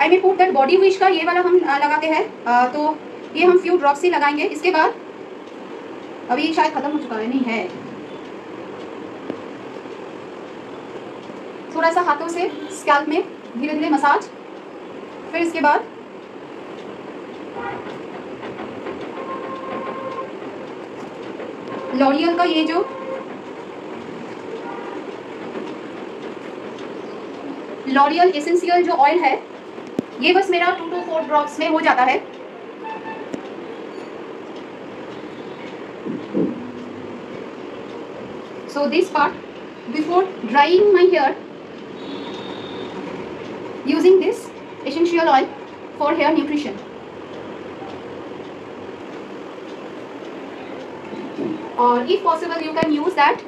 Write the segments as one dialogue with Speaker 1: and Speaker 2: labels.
Speaker 1: I may put that body wash का ये वाला हम लगाते हैं तो ये हम फ्यू ड्रॉप्स ही लगाएँगे इसके बाद अभी शायद खत्म हो चुका है नहीं है थोड़ा सा हाथों से स्कैल्प में धीरे धीरे मसाज फिर इसके बाद लॉरियल का ये जो लॉरियल एसेंशियल जो ऑयल है, ये बस मेरा टू टू फोर ड्रॉप्स में हो जाता है। So this part before drying my hair using this essential oil for hair nutrition और if possible you can use that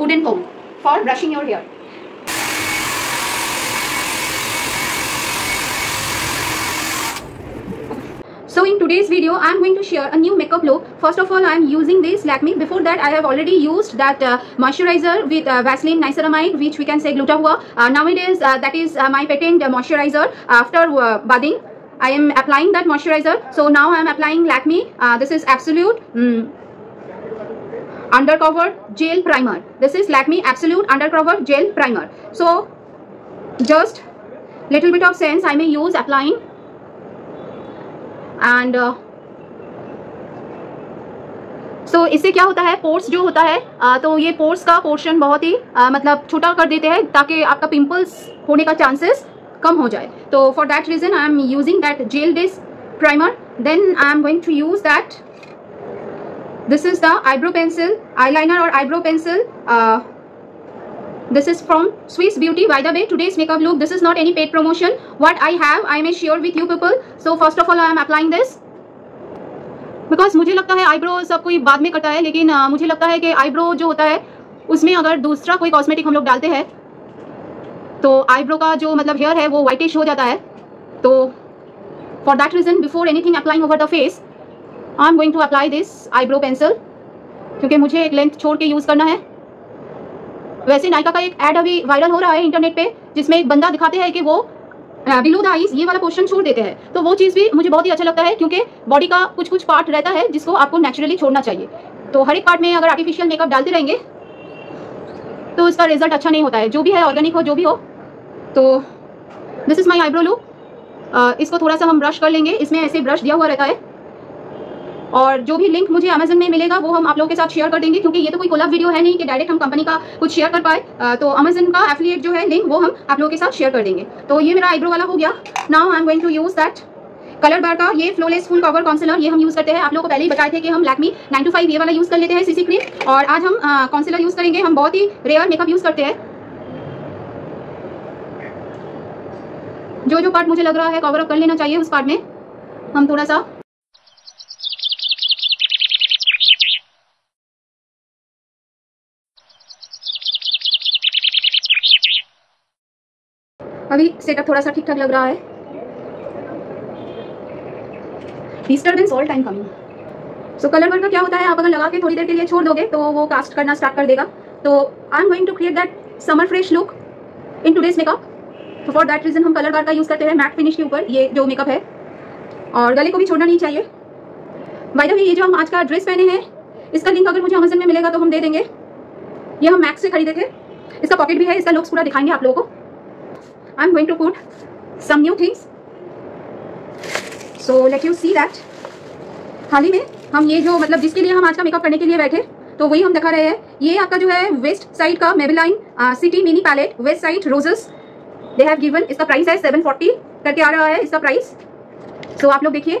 Speaker 1: wooden comb for brushing your hair in today's video, I am going to share a new makeup look. First of all, I am using this Lakme. Before that, I have already used that uh, moisturizer with uh, Vaseline Niacinamide, which we can say Glutahua. Uh, nowadays, uh, that is uh, my patent uh, moisturizer. After uh, bathing, I am applying that moisturizer. So now I am applying Lakme. This is Absolute. Mm, undercover gel primer this is Lakme absolute undercover gel primer so just little bit of sense i may use applying and so so, इससे क्या होता है? Pores जो होता है uh, तो ये pores का पोर्शन बहुत ही uh, मतलब छोटा कर देते हैं ताकि आपका पिंपल्स होने का चांसेस कम हो जाए। तो for that reason I am using that gel dish primer then I am going to use that this is the eyebrow pencil or eyebrow pencil uh, this is from swiss beauty. By the way today's makeup look this is not any paid promotion. What i have i may share with you people. So first of all i am applying this. Because मुझे लगता है eyebrow सब कोई बाद में करता है लेकिन uh, मुझे लगता है कि आईब्रो जो होता है उसमें अगर दूसरा कोई कॉस्मेटिक हम लोग डालते हैं तो आईब्रो का जो मतलब हेयर है वो वाइटिश हो जाता है। तो for that reason before anything applying over the face I am going to apply this eyebrow pencil क्योंकि मुझे एक लेंथ छोड़ के यूज़ करना है। वैसे नायका का एक ऐड अभी वायरल हो रहा है इंटरनेट पे, जिसमें एक बंदा दिखाते हैं कि वो बिलो द आइज़ ये वाला पोर्शन छोड़ देते हैं। तो वो चीज़ भी मुझे बहुत ही अच्छा लगता है, क्योंकि बॉडी का कुछ कुछ पार्ट रहता है जिसको आपको नेचुरली छोड़ना चाहिए। तो हर एक पार्ट में अगर आर्टिफिशियल मेकअप डालते रहेंगे तो उसका रिज़ल्ट अच्छा नहीं होता है। जो भी है ऑर्गेनिक हो, जो भी हो तो this is my eyebrow look इसको थोड़ा सा हम ब्रश कर लेंगे। इसमें ऐसे ब्रश दिया हुआ रहता है। और जो भी लिंक मुझे अमेजन में मिलेगा, वो हम आप लोगों के साथ शेयर कर देंगे, क्योंकि ये तो कोई कोलब वीडियो है नहीं कि डायरेक्ट हम कंपनी का कुछ शेयर कर पाए। तो अमेजन का एफिलिएट जो है लिंक वो हम आप लोगों के साथ शेयर कर देंगे। तो ये मेरा आईब्रो वाला हो गया। Now I am going to use that colour bar का, ये फ्लोलेस फुल कवर कॉन्सिलर ये हम यूज़ करते हैं। आप लोगों को पहले ही बताए थे कि हम लैकमी नाइन टू फाइव ये वाला यूज़ कर लेते हैं सीसी क्रीम और आज हम कॉन्सिलर यूज़ करेंगे। हम बहुत ही रेयर मेकअप यूज़ करते हैं। जो जो पार्ट मुझे लग रहा है कवर अप कर लेना चाहिए उस पार्ट में। हम थोड़ा सा अभी सेटअप थोड़ा सा ठीक ठाक लग रहा है। Disturbance all time coming so colour work का क्या होता है? आप अगर लगा के थोड़ी देर के लिए छोड़ दोगे तो वो कास्ट करना स्टार्ट कर देगा। तो I am going to create that summer fresh look in today's makeup तो फॉर दैट रीजन हम कलर बार का यूज़ करते हैं मैट फिनिश के ऊपर, ये जो मेकअप है। और गले को भी छोड़ना नहीं चाहिए। बाय द वे ये जो हम आज का ड्रेस पहने हैं, इसका लिंक अगर मुझे अमेजन में मिलेगा तो हम दे देंगे। ये हम मैक्स से खरीदे थे। इसका पॉकेट भी है, इसका लुक्स पूरा दिखाएँगे आप लोगों को। I'm going to put some new things. So let you see that. हाल ही में हम ये जो मतलब जिसके लिए हम आज का मेकअप करने के लिए बैठे तो वही हम दिखा रहे हैं। ये आपका जो है वेस्ट साइड का Maybelline city mini palette west side roses they have given इसका प्राइस है 740 करके आ रहा है इसका प्राइस सो so, आप लोग देखिए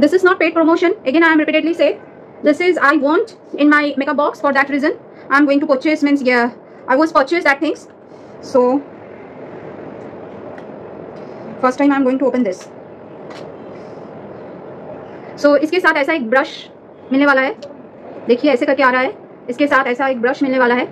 Speaker 1: this is not paid promotion again I am repeatedly say this is I want in my makeup box for that reason I am going to purchase means I was purchase that things so first time I am going to open this so इसके साथ ऐसा एक brush मिलने वाला है। देखिए, ऐसे करके आ रहा है। इसके साथ ऐसा एक ब्रश मिलने वाला है।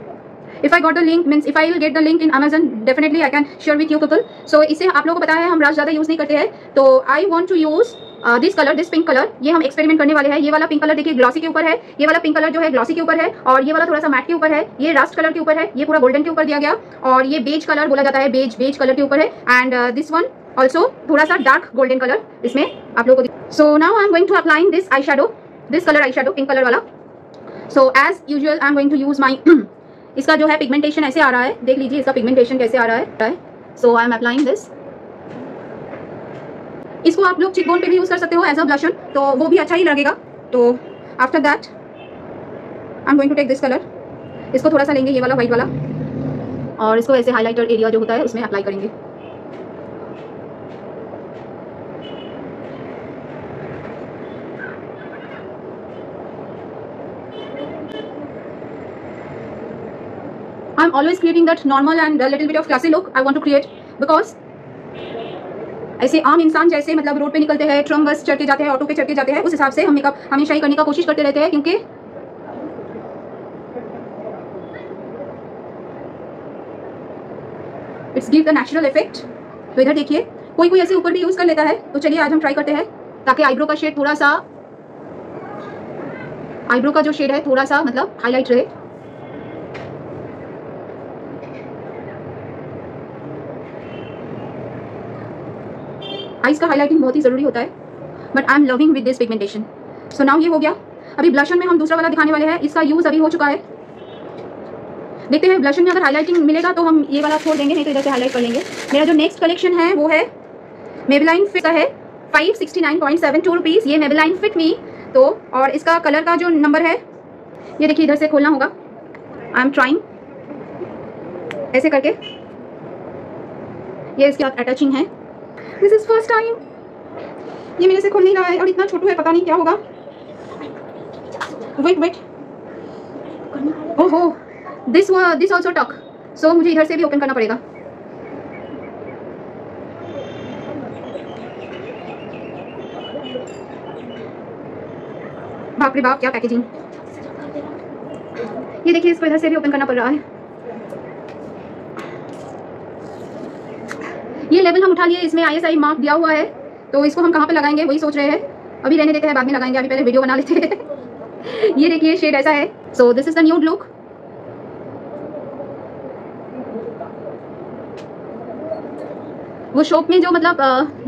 Speaker 1: If I got the link means if I will get the link in Amazon definitely I can share with you people so इसे आप लोगों को पता है, हम ब्रश ज़्यादा यूज़ नहीं करते हैं। तो I want to use this colour this pink colour ये हम एक्सपेरिमेंट करने वाले हैं। ये वाला पिंक कलर देखिए ग्लॉसी के ऊपर है। ये वाला पिंक कलर जो है ग्लॉसी के ऊपर है। और ये वाला थोड़ा सा मैट के ऊपर है। ये रस्ट कलर के ऊपर है। ये पूरा गोल्डन के ऊपर दिया गया। और ये बेज कलर बोला जाता है। बेज बेज कलर के ऊपर है। एंड दिस वन ऑल्सो थोड़ा सा डार्क गोल्डन कलर इसमें आप लोगों को so now I am going to applying this eye shadow this colour eye shadow pink colour वाला। So as usual I am going to use my इसका जो है पिगमेंटेशन ऐसे आ रहा है। देख लीजिए इसका पिगमेंटेशन कैसे आ रहा है। So I am applying this इसको आप लोग चिकबोन पे भी यूज़ कर सकते हो एज अ ब्लशन तो वो भी अच्छा ही लगेगा। तो after that I am going to take this colour इसको थोड़ा सा लेंगे, ये वाला व्हाइट वाला। और इसको ऐसे हाईलाइटर एरिया जो होता है, उसमें अप्लाई करेंगे। Always creating that normal and a little bit of classy look I want to create because ऐसे आम इंसान जैसे मतलब रोड पे निकलते हैं ट्रम बस चढ़ के जाते हैं ऑटो पे चढ़ के जाते हैं, उस हिसाब से हम मेकअप हमेशा ही करने का कोशिश करते रहते हैं क्योंकि it's give the natural effect तो इधर देखिए, कोई कोई ऐसे ऊपर भी यूज़ कर लेता है तो चलिए आज हम ट्राई करते हैं, ताकि आईब्रो का शेड थोड़ा सा आईब्रो का जो शेड है, थोड़ा सा मतलब हाईलाइट रहे। आइस का हाईलाइटिंग बहुत ही ज़रूरी होता है। But I am loving with this pigmentation so now ये हो गया। अभी ब्लशन में हम दूसरा वाला दिखाने वाले हैं। इसका यूज़ अभी हो चुका है। देखते हैं ब्लशन में अगर हाईलाइटिंग मिलेगा तो हम ये वाला छोड़ देंगे, नहीं तो इधर से हाईलाइट कर लेंगे। मेरा जो नेक्स्ट कलेक्शन है, वो है मेबलाइन फिट का है। Five sixty nine point seven two rupees ये मेबलाइन फिट मी तो और इसका कलर का जो नंबर है, ये देखिए इधर से खोलना होगा। आई एम ट्राइंग ऐसे करके। ये इसके अटैचिंग है। दिस इज़ फ़र्स्ट टाइम ये मेरे से खुल नहीं रहा है और इतना छोटू है, पता नहीं क्या होगा। वेट वेट ओहो this this also tuck so मुझे इधर से भी ओपन करना पड़ेगा। बाप रे बाप, क्या पैकेजिंग ये देखिए, इसको इधर से भी ओपन करना पड़ रहा है। लेवल हम उठा लिए, इसमें आईएसआई मार्क दिया हुआ है तो इसको हम कहाँ पे लगाएँगे, वही सोच रहे हैं। अभी रहने देते हैं, बाद में लगाएँगे, अभी पहले वीडियो बना लेते हैं। ये देखिए शेड ऐसा है। So this is the nude look वो शॉप में जो मतलब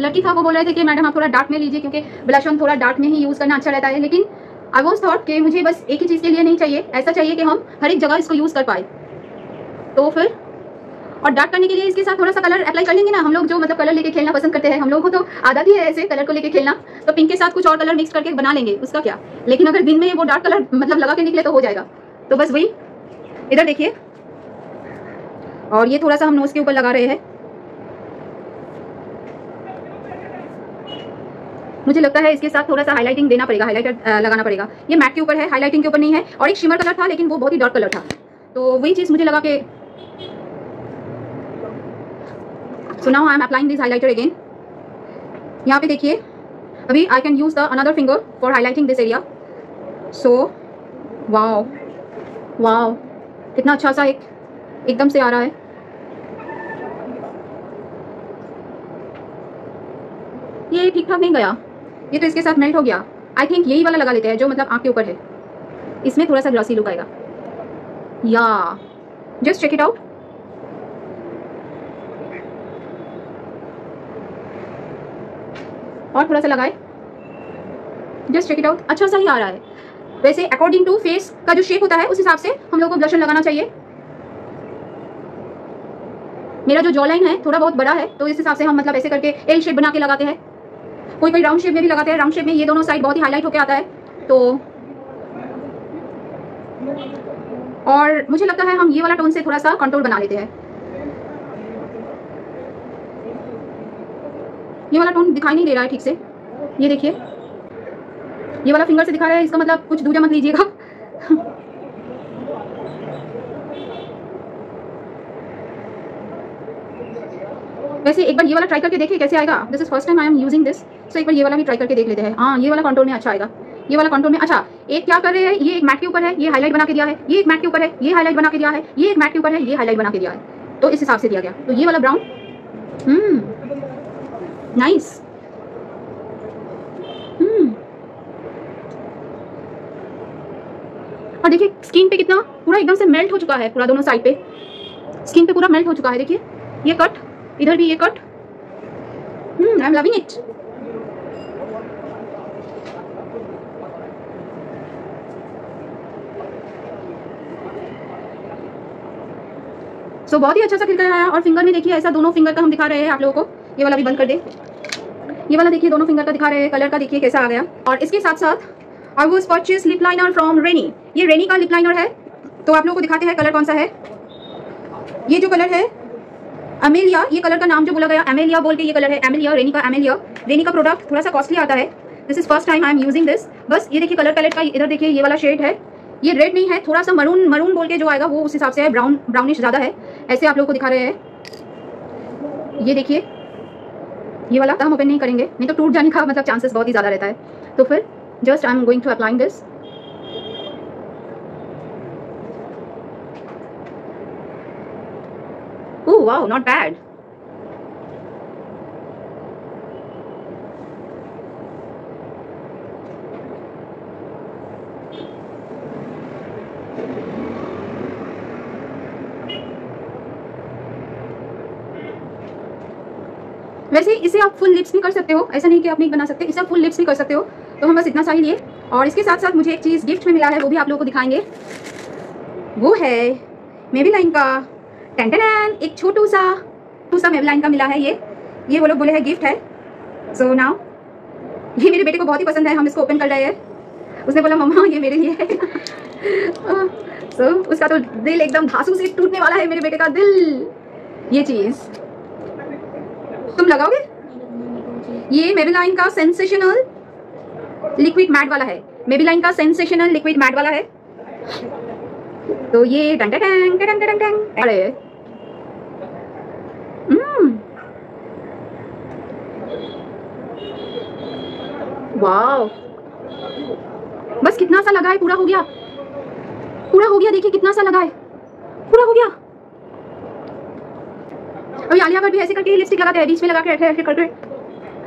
Speaker 1: लड़की था, वो बोल रहे थे कि, मैडम, आप थोड़ा डार्क में लीजिए, क्योंकि ब्लश थोड़ा डार्क में ही यूज़ करना अच्छा रहता है। लेकिन आई वॉज़ थॉट कि मुझे बस एक ही चीज़ के लिए नहीं चाहिए। ऐसा चाहिए कि हम हर एक जगह इसको यूज़ कर पाए। तो फिर और डार्क करने के लिए इसके साथ थोड़ा सा कलर अप्लाई कर लेंगे ना। हम लोग जो मतलब कलर लेके खेलना पसंद करते हैं, हम लोग को तो आदत ही है ऐसे कलर को लेके खेलना। तो पिंक के साथ कुछ और कलर मिक्स करके बना लेंगे, उसका क्या? लेकिन अगर दिन में वो डार्क कलर मतलब लगा के निकले तो हो जाएगा। तो बस वही, इधर देखिए। और ये थोड़ा सा हम नोज़ के ऊपर लगा रहे हैं। मुझे लगता है इसके साथ थोड़ा सा हाईलाइटिंग देना पड़ेगा हाईलाइटर लगाना पड़ेगा। ये मैट के ऊपर है हाईलाइटिंग के ऊपर नहीं है। और एक शिमर कलर था, लेकिन वो बहुत ही डार्क कलर था। तो वही चीज़ मुझे लगा कि so now I am applying this highlighter again यहाँ पे देखिए, अभी I can use the another finger for highlighting this area so wow wow कितना अच्छा सा एक, एकदम से आ रहा है। ये ठीक ठाक नहीं गया। ये तो इसके साथ मेल्ट हो गया। आई थिंक यही वाला लगा लेते हैं जो मतलब आँख के ऊपर है। इसमें थोड़ा सा ग्लॉसी लुक आएगा। या जस्ट चेक इट आउट और थोड़ा सा लगाए। जस्ट चेक इट आउट अच्छा सा ही आ रहा है। वैसे अकॉर्डिंग टू फेस का जो शेप होता है, उस हिसाब से हम लोग को ब्लशन लगाना चाहिए। मेरा जो जॉ लाइन है, थोड़ा बहुत बड़ा है तो इस हिसाब से हम मतलब ऐसे करके एल शेप बना के लगाते हैं। कोई कोई राउंड शेप में भी लगाते हैं। राउंड शेप में ये दोनों साइड बहुत ही हाईलाइट होकर आता है। तो और मुझे लगता है हम ये वाला टोन से थोड़ा सा कंट्रोल बना लेते हैं। ये वाला टोन दिखाई नहीं दे रहा है ठीक से। ये देखिए। ये वाला फिंगर से दिखा रहा है, इसका मतलब कुछ दूजा मत लीजिएगा। वैसे एक बार ये वाला ट्राई करके देखिए कैसे आएगा। This is first time I am using this so एक बार ये वाला भी ट्राई करके देख लेते हैं। हाँ ये वाला कंट्रोल में अच्छा आएगा। ये वाला कंट्रोल में अच्छा एक क्या कर रहे हैं? ये एक मैट के ऊपर है, ये हाईलाइट बना के दिया है। ये एक मैट के ऊपर है, ये हाईलाइट बना के दिया है। ये एक मैट के ऊपर है, ये हाईलाइट बना के दिया है। तो इस हिसाब से दिया गया। तो ये वाला ब्राउन हम्म। नाइस हम्म और देखिए स्किन पे कितना पूरा एकदम से मेल्ट हो चुका है पूरा दोनों साइड पे। स्किन पे पूरा मेल्ट हो चुका है देखिए। ये कट इधर भी ये cut Hmm, I'm loving it. So so, बहुत ही अच्छा सा खिलका आया और फिंगर में देखिए ऐसा दोनों फिंगर का हम दिखा रहे हैं आप लोगों को। ये वाला भी बंद कर दे। ये वाला देखिए, दोनों फिंगर का दिखा रहे हैं कलर का देखिए कैसा आ गया। और इसके साथ साथ I was purchase lip liner from Renee ये रेनी का लिप लाइनर है। तो आप लोगों को दिखाते हैं कलर कौन सा है। ये जो कलर है अमेलिया ये कलर का नाम जो बोला गया अमेलिया बोल के ये कलर है। अमेलिया रेनी का अमेलिया रेनी का प्रोडक्ट थोड़ा सा कॉस्टली आता है। This is first time I am using this बस, ये देखिए कलर पैलेट का इधर देखिए, ये वाला शेड है। ये रेड नहीं है थोड़ा सा मरून मरून बोल के जो आएगा, वो उस हिसाब से है ब्राउन ब्राउनिश ज़्यादा है। ऐसे आप लोग को दिखा रहे हैं। ये देखिए ये वाला हम ओपन नहीं करेंगे, नहीं तो टूट जाने का मतलब चांसेस बहुत ही ज़्यादा रहता है तो फिर just I am going to applying this oh wow not bad. वैसे इसे आप फुल लिप्स भी कर सकते हो। ऐसा नहीं कि आप नहीं बना सकते इसे आप फुल लिप्स भी कर सकते हो। तो हम बस इतना सा ही लिए। और इसके साथ साथ मुझे एक चीज़ गिफ्ट में मिला है वो भी आप लोगों को दिखाएँगे। वो है मेबी लाइन का। टेंटन एक छोटू सा टू सा मेबी लाइन का मिला है ये। ये वो लोग बोले है गिफ्ट है। सो so, नाउ ये मेरे बेटे को बहुत ही पसंद है हम इसको ओपन कर रहे हैं। उसने बोला मम्मा ये मेरे लिए है। सो so, उसका तो दिल एकदम धासू से टूटने वाला है मेरे बेटे का दिल। ये चीज़। तुम लगाओगे? ये मेबिलाइन का सेंसेशनल लिक्विड मैट वाला है। मेबिलाइन का सेंसेशनल लिक्विड मैट वाला है। तो ये टंग टंग टंग टंग टंग अरे वाओ बस कितना सा लगा है पूरा हो गया। पूरा हो गया, देखिए कितना सा लगा है पूरा हो गया। अभी आलिया भट्ट भी ऐसे करके लिपस्टिक लगाते हैं, बीच में लगा के रखे करके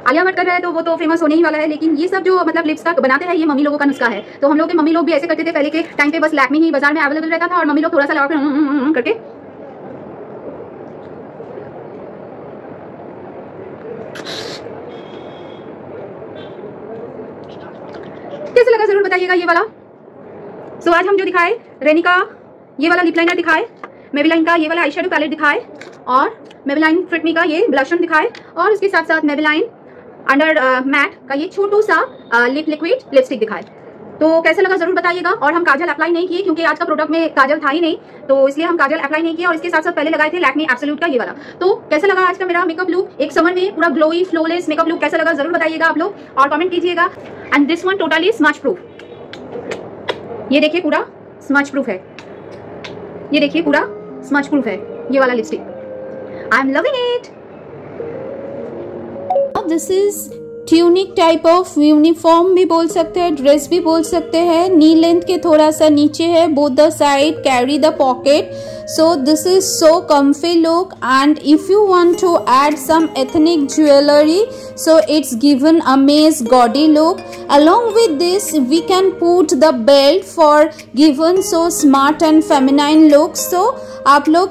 Speaker 1: आलिया भट्ट कर रहे हैं तो वो तो फ़ेमस होने ही वाला है, लेकिन ये सब जो मतलब लिप्स का बनाते हैं, ये मम्मी लोगों का नुस्खा है। तो हम लोग के मम्मी लोग भी ऐसे करते थे पहले के टाइम पे, बस लैक्मी ही बाज़ार में अवेलेबल रहता था और मम्मी लोग थोड़ा सा लगा करके। कैसे लगा ज़रूर बताइएगा ये वाला? सो आज हम जो दिखाए, रेनिका, ये वाला लिप लाइनर दिखाए। मेबीलाइन का ये वाला आई पैलेट दिखाए और मेबेलाइन फ्रिटमी का ये ब्लशन दिखाए और उसके साथ साथ मेबेलाइन अंडर मैट का ये छोटू सा लिप लिक्विड लिपस्टिक दिखाए। तो कैसा लगा ज़रूर बताइएगा और हम काजल अप्लाई नहीं किए क्योंकि आज का प्रोडक्ट में काजल था ही नहीं तो इसलिए हम काजल अप्लाई नहीं किए और इसके साथ साथ पहले लगाए थे लैक्मी एब्सोल्यूट का ये वाला। तो कैसा लगा आज का मेरा मेकअप लुक एक समर में पूरा ग्लोई फ्लोलेस मेकअप लुक कैसा लगा ज़रूर बताइएगा आप लोग और कमेंट कीजिएगा। And this one totally smudge proof ये देखिए पूरा स्मच प्रूफ है। ये देखिए पूरा स्मच प्रूफ है ये वाला lipstick I am loving
Speaker 2: it this is tunic type of uniform भी बोल सकते हैं ड्रेस भी बोल सकते हैं। नी लेंथ के थोड़ा सा नीचे है both the side carry the pocket so this is so comfy look and if you want to add some ethnic jewellery so it's given amaze gaudy look along with this we can put the belt for given so smart and feminine look so आप लोग,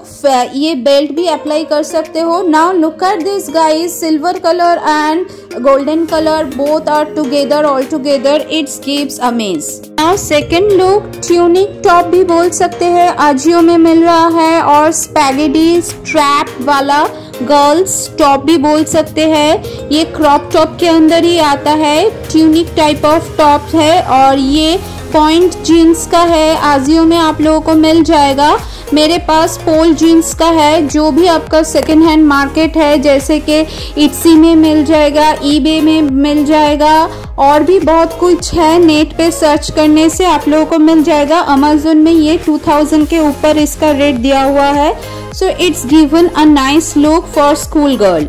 Speaker 2: ये belt भी apply कर सकते हो। Now look at this guys silver colour and golden color, both are together, all together, it gives amaze. Now, second look tunic top भी बोल सकते हैं, आजियो में मिल रहा है, और स्पैगेडी स्ट्रैप वाला गर्ल्स टॉप भी बोल सकते हैं। ये क्रॉप टॉप के अंदर ही आता है ट्यूनिक टाइप ऑफ़ टॉप है, और ये पॉइंट जीन्स का है। आजियो में आप लोगों को मिल जाएगा। मेरे पास पोल जीन्स का है, जो भी आपका सेकेंड हैंड मार्केट है, जैसे कि इट्सी में मिल जाएगा ईबे में मिल जाएगा, और भी बहुत कुछ है। नेट पे सर्च करने से आप लोगों को मिल जाएगा। अमेजोन में ये 2000 के ऊपर इसका रेट दिया हुआ है। So it's given a nice look for school girl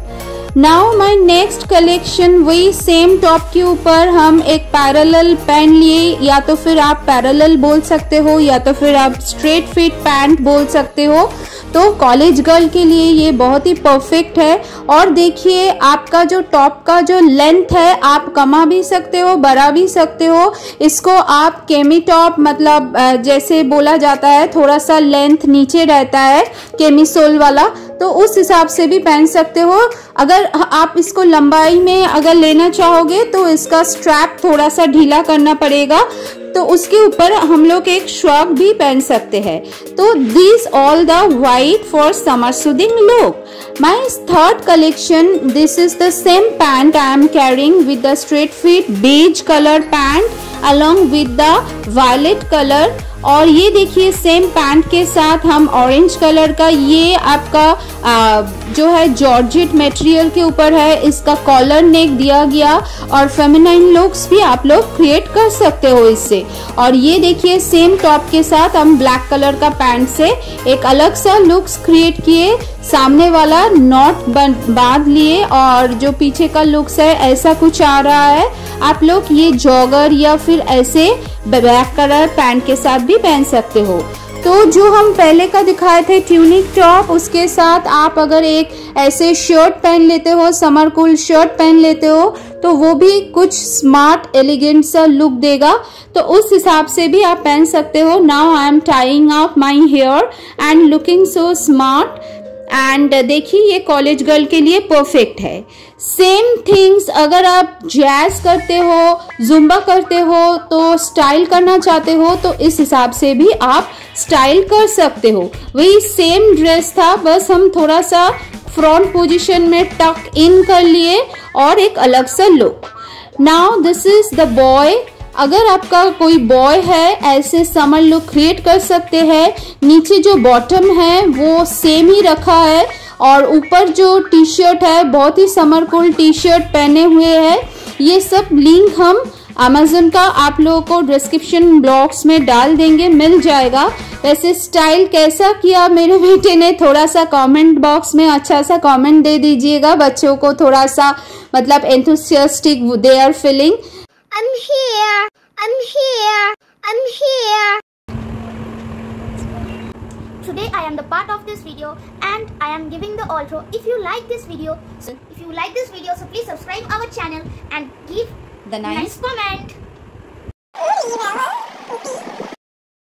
Speaker 2: now my next collection वही सेम टॉप के ऊपर हम एक पैरेलल पैंट लिए, या तो फिर आप पैरेलल बोल सकते हो, या तो फिर आप स्ट्रेट फिट पैंट बोल सकते हो। तो कॉलेज गर्ल के लिए ये बहुत ही परफेक्ट है। और देखिए, आपका जो टॉप का जो लेंथ है, आप कमा भी सकते हो, बढ़ा भी सकते हो। इसको आप केमी टॉप मतलब जैसे बोला जाता है, थोड़ा सा लेंथ नीचे रहता है केमी सोल वाला। तो उस हिसाब से भी पहन सकते हो। अगर आप इसको लंबाई में अगर लेना चाहोगे तो इसका स्ट्रैप थोड़ा सा ढीला करना पड़ेगा। तो उसके ऊपर हम लोग एक श्रॉक भी पहन सकते हैं। तो this all the white for summer soothing look my third collection this is the same pant I am carrying with the straight fit beige colour pant along with the violet colour और ये देखिए same pant के साथ हम orange colour का ये आपका आ, जो है जॉर्जेट मटेरियल के ऊपर है इसका कॉलर नेक दिया गया और फेमिनाइन लुक्स भी आप लोग क्रिएट कर सकते हो इससे। और ये देखिए सेम टॉप के साथ हम ब्लैक कलर का पैंट से एक अलग सा लुक्स क्रिएट किए सामने वाला नॉट बाँध लिए और जो पीछे का लुक्स है ऐसा कुछ आ रहा है। आप लोग ये जॉगर या फिर ऐसे ब्लैक कलर पैंट के साथ भी पहन सकते हो। तो जो हम पहले का दिखाए थे ट्यूनिक टॉप उसके साथ आप अगर एक ऐसे शर्ट पहन लेते हो समर कूल शर्ट पहन लेते हो तो वो भी कुछ स्मार्ट एलिगेंट सा लुक देगा। तो उस हिसाब से भी आप पहन सकते हो। Now I am tying off my hair and looking so smart and देखिए, ये कॉलेज गर्ल के लिए परफेक्ट है। सेम थिंग्स अगर आप जैज करते हो जुम्बा करते हो तो स्टाइल करना चाहते हो तो इस हिसाब से भी आप स्टाइल कर सकते हो। वही सेम ड्रेस था, बस हम थोड़ा सा फ्रंट पोजीशन में टक इन कर लिए और एक अलग सा look now this is the boy अगर आपका कोई बॉय है, ऐसे समर लुक क्रिएट कर सकते हैं। नीचे जो बॉटम है, वो सेम ही रखा है। और ऊपर जो टी शर्ट है, बहुत ही समर कूल टी शर्ट पहने हुए है। ये सब लिंक हम अमेजोन का आप लोगों को डिस्क्रिप्शन बॉक्स में डाल देंगे, मिल जाएगा। वैसे स्टाइल कैसा किया मेरे बेटे ने, थोड़ा सा कमेंट बॉक्स में अच्छा सा कमेंट दे दीजिएगा बच्चों को, थोड़ा सा मतलब enthusiastic they are feeling
Speaker 3: I'm here. I'm here. I'm here. Today I am the part of this video and I am giving the outro. If you like this video, so if you like this video, so please subscribe our channel and give
Speaker 1: the nice,
Speaker 3: nice comment.